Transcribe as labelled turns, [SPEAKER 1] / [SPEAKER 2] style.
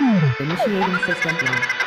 [SPEAKER 1] Initiating system block.